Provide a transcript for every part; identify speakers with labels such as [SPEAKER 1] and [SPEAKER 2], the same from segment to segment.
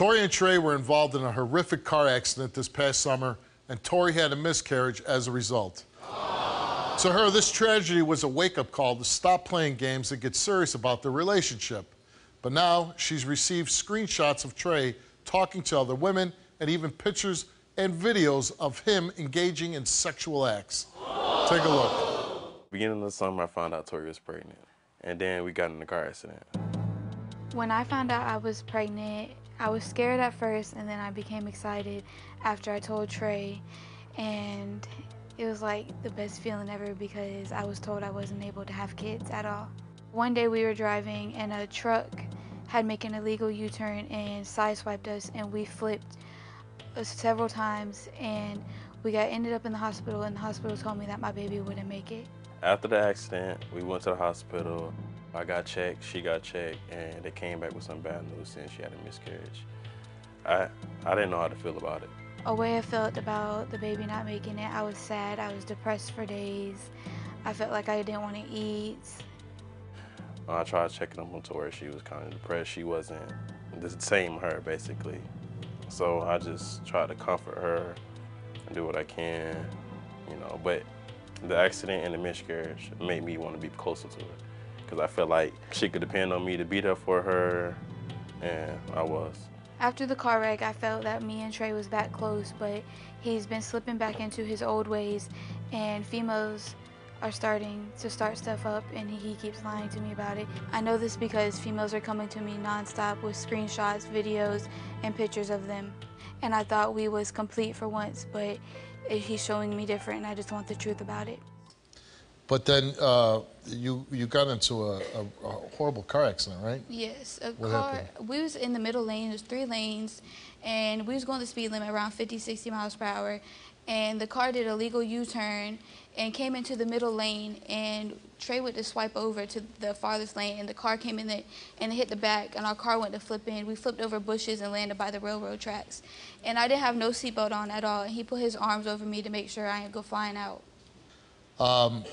[SPEAKER 1] Tori and Trey were involved in a horrific car accident this past summer, and Tori had a miscarriage as a result. To her, this tragedy was a wake up call to stop playing games and get serious about their relationship. But now she's received screenshots of Trey talking to other women and even pictures and videos of him engaging in sexual acts. Take a look.
[SPEAKER 2] Beginning of the summer, I found out Tori was pregnant, and then we got in a car accident.
[SPEAKER 3] When I found out I was pregnant, I was scared at first, and then I became excited after I told Trey, and it was like the best feeling ever because I was told I wasn't able to have kids at all. One day we were driving, and a truck had made an illegal U-turn and sideswiped us, and we flipped uh, several times, and we got ended up in the hospital, and the hospital told me that my baby wouldn't make it.
[SPEAKER 2] After the accident, we went to the hospital. I got checked, she got checked, and they came back with some bad news saying she had a miscarriage. I, I didn't know how to feel about it.
[SPEAKER 3] A way I felt about the baby not making it, I was sad, I was depressed for days. I felt like I didn't want to eat.
[SPEAKER 2] I tried checking them to where she was kind of depressed. She wasn't the same her, basically. So I just tried to comfort her and do what I can, you know. But the accident and the miscarriage made me want to be closer to her because I felt like she could depend on me to be there for her, and I was.
[SPEAKER 3] After the car wreck, I felt that me and Trey was back close, but he's been slipping back into his old ways, and females are starting to start stuff up and he keeps lying to me about it. I know this because females are coming to me nonstop with screenshots, videos, and pictures of them. And I thought we was complete for once, but he's showing me different and I just want the truth about it.
[SPEAKER 1] But then uh, you you got into a, a, a, horrible car accident, right?
[SPEAKER 3] Yes, a what car. Happened? We was in the middle lane. There's three lanes, and we was going the speed limit around 50, 60 miles per hour. And the car did a legal U-turn and came into the middle lane. And Trey went to swipe over to the farthest lane, and the car came in there and hit the back. And our car went to flip in. We flipped over bushes and landed by the railroad tracks. And I didn't have no seatbelt on at all. And he put his arms over me to make sure I didn't go flying out.
[SPEAKER 1] Um,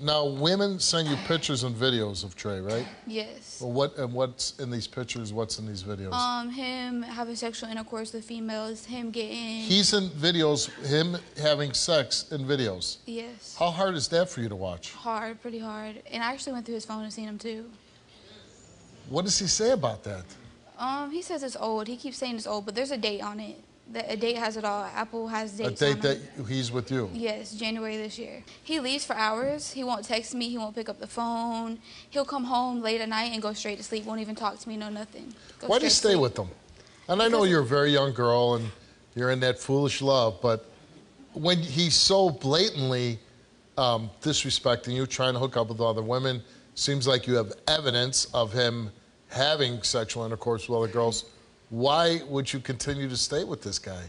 [SPEAKER 1] now, women send you pictures and videos of Trey, right?
[SPEAKER 3] Yes.
[SPEAKER 1] Well, what and what's in these pictures? What's in these videos?
[SPEAKER 3] Um, him having sexual intercourse with females, him getting.
[SPEAKER 1] He's in videos, him having sex in videos.
[SPEAKER 3] Yes.
[SPEAKER 1] How hard is that for you to watch?
[SPEAKER 3] Hard, pretty hard. And I actually went through his phone and seen him too.
[SPEAKER 1] What does he say about that?
[SPEAKER 3] Um, he says it's old. He keeps saying it's old, but there's a date on it. The, a date has it all. Apple has dates.
[SPEAKER 1] A date that he's with you.
[SPEAKER 3] Yes, January this year. He leaves for hours. He won't text me. He won't pick up the phone. He'll come home late at night and go straight to sleep. Won't even talk to me. No nothing.
[SPEAKER 1] Go Why do you stay with him? And I know you're a very young girl and you're in that foolish love, but when he's so blatantly um, disrespecting you, trying to hook up with other women, seems like you have evidence of him having sexual intercourse with other girls why would you continue to stay with this guy?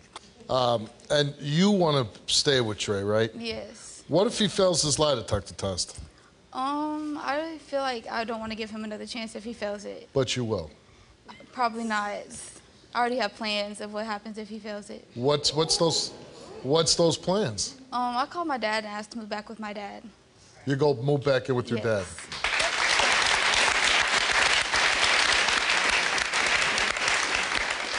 [SPEAKER 1] Um, and you want to stay with Trey, right?
[SPEAKER 3] Yes.
[SPEAKER 1] What if he fails his lie detector test?
[SPEAKER 3] Um, I feel like I don't want to give him another chance if he fails it.
[SPEAKER 1] But you will.
[SPEAKER 3] Probably not. I already have plans of what happens if he fails it.
[SPEAKER 1] What's what's those what's those plans?
[SPEAKER 3] Um, I called my dad and asked to move back with my dad.
[SPEAKER 1] You go move back in with your
[SPEAKER 3] yes.
[SPEAKER 1] dad.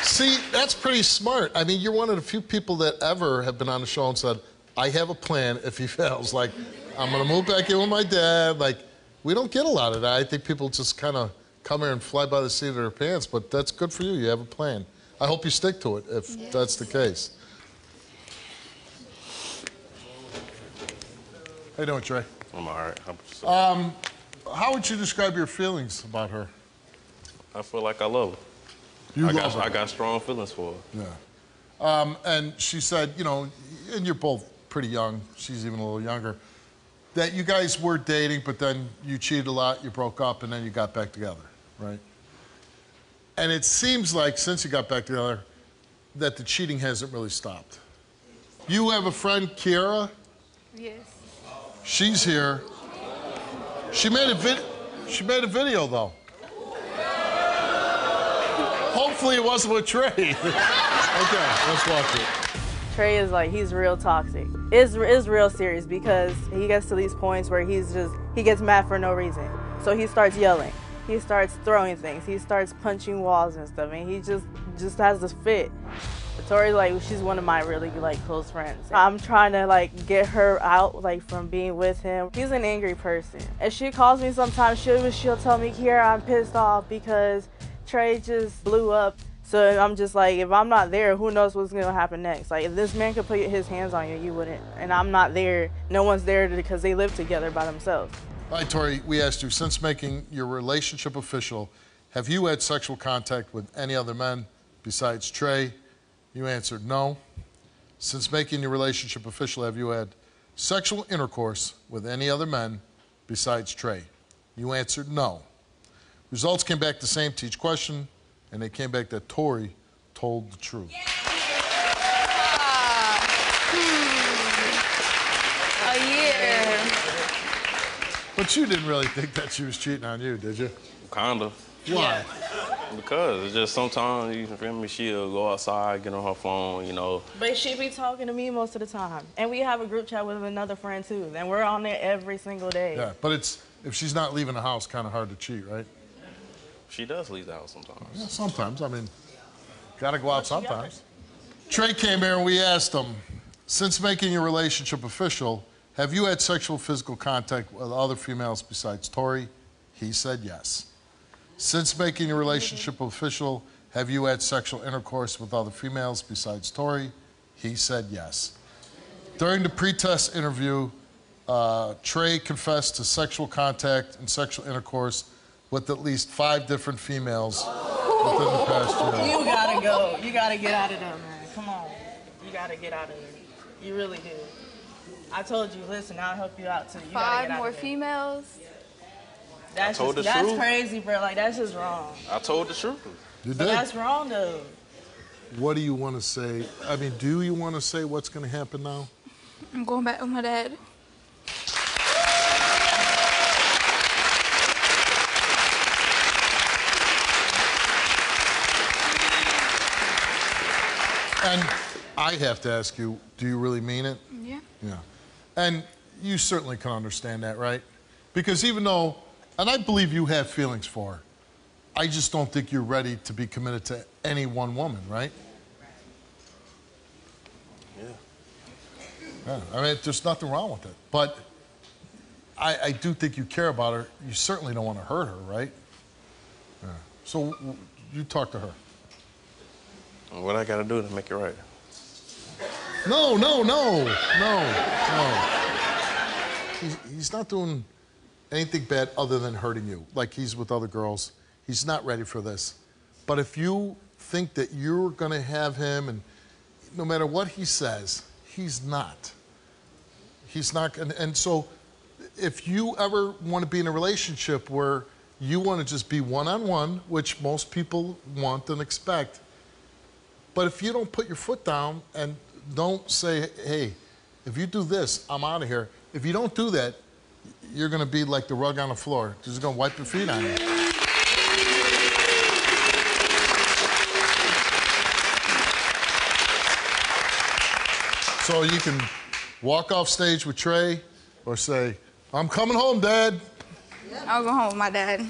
[SPEAKER 1] See, that's pretty smart. I mean, you're one of the few people that ever have been on the show and said, I have a plan if he fails. Like, I'm going to move back in with my dad. Like, we don't get a lot of that. I think people just kind of come here and fly by the seat of their pants, but that's good for you. You have a plan. I hope you stick to it if yes. that's the case. How you doing, Trey?
[SPEAKER 2] I'm all right.
[SPEAKER 1] Um, how would you describe your feelings about her?
[SPEAKER 2] I feel like I love her.
[SPEAKER 1] You
[SPEAKER 2] I
[SPEAKER 1] love
[SPEAKER 2] got,
[SPEAKER 1] her.
[SPEAKER 2] I got strong feelings for her.
[SPEAKER 1] Yeah. Um, and she said, you know, and you're both pretty young. She's even a little younger. That you guys were dating, but then you cheated a lot, you broke up, and then you got back together, right? And it seems like since you got back together, that the cheating hasn't really stopped. You have a friend, Kiara?
[SPEAKER 3] Yes.
[SPEAKER 1] She's here. She made a vid. She made a video though. Hopefully it wasn't with Trey. okay, let's watch it.
[SPEAKER 4] Trey is like, he's real toxic. Is it's real serious because he gets to these points where he's just, he gets mad for no reason. So he starts yelling. he starts throwing things. He starts punching walls and stuff, and he just just has this fit. Tori, like, she's one of my really like close friends. I'm trying to like get her out like from being with him. He's an angry person. And she calls me sometimes, she'll she'll tell me, "Here, I'm pissed off because Trey just blew up." So I'm just like, if I'm not there, who knows what's gonna happen next? Like, if this man could put his hands on you, you wouldn't. And I'm not there. No one's there because they live together by themselves.
[SPEAKER 1] Right, Tori, we asked you, since making your relationship official, have you had sexual contact with any other men besides Trey? You answered no. Since making your relationship official, have you had sexual intercourse with any other men besides Trey? You answered no. Results came back the same to each question, and they came back that Tori told the truth.
[SPEAKER 3] A year.
[SPEAKER 1] But you didn't really think that she was cheating on you, did you?
[SPEAKER 2] Kinda.
[SPEAKER 1] Why?
[SPEAKER 2] Because it's just sometimes you feel me, she'll go outside, get on her phone, you know.
[SPEAKER 4] But she be talking to me most of the time. And we have a group chat with another friend too. And we're on there every single day.
[SPEAKER 1] Yeah, but it's if she's not leaving the house, kind of hard to cheat, right?
[SPEAKER 2] She does leave the house sometimes.
[SPEAKER 1] Yeah, sometimes. I mean, gotta go out sometimes. Trey came here and we asked him, since making your relationship official, have you had sexual physical contact with other females besides Tori? He said yes. Since making your relationship official, have you had sexual intercourse with other females besides Tori? He said yes. During the pre-test interview, uh, Trey confessed to sexual contact and sexual intercourse with at least five different females within the past year.
[SPEAKER 4] You gotta go. You gotta get out of there, man. Come on. You gotta get out of there. You really do. I told you, listen, I'll help you out too. You gotta
[SPEAKER 3] Five
[SPEAKER 4] get out
[SPEAKER 3] more
[SPEAKER 4] of there.
[SPEAKER 3] females.
[SPEAKER 4] That's
[SPEAKER 2] told
[SPEAKER 4] just,
[SPEAKER 2] the
[SPEAKER 4] that's
[SPEAKER 2] truth.
[SPEAKER 4] crazy, bro. Like that's just wrong.
[SPEAKER 2] I told the truth.
[SPEAKER 1] You
[SPEAKER 4] But
[SPEAKER 1] did.
[SPEAKER 4] that's wrong though.
[SPEAKER 1] What do you want to say? I mean, do you want to say what's going to happen now?
[SPEAKER 3] I'm going back with my dad.
[SPEAKER 1] And I have to ask you, do you really mean it?
[SPEAKER 3] Yeah.
[SPEAKER 1] Yeah. And you certainly can understand that, right? Because even though, and I believe you have feelings for her, I just don't think you're ready to be committed to any one woman, right?
[SPEAKER 2] Yeah.
[SPEAKER 1] Yeah. I mean, there's nothing wrong with it. But I, I do think you care about her. You certainly don't want to hurt her, right? Yeah. So w- you talk to her.
[SPEAKER 2] What I gotta do to make it right?
[SPEAKER 1] No, no, no, no, no. He's, he's not doing anything bad other than hurting you, like he's with other girls. He's not ready for this. But if you think that you're to have him, and no matter what he says, he's not. He's not. And, and so if you ever want to be in a relationship where you want to just be one on one, which most people want and expect, but if you don't put your foot down and don't say, hey, if you do this, I'm out of here. If you don't do that, you're going to be like the rug on the floor. Just going to wipe your feet on you. So you can walk off stage with Trey or say, I'm coming home, Dad.
[SPEAKER 3] I'll go home with my dad.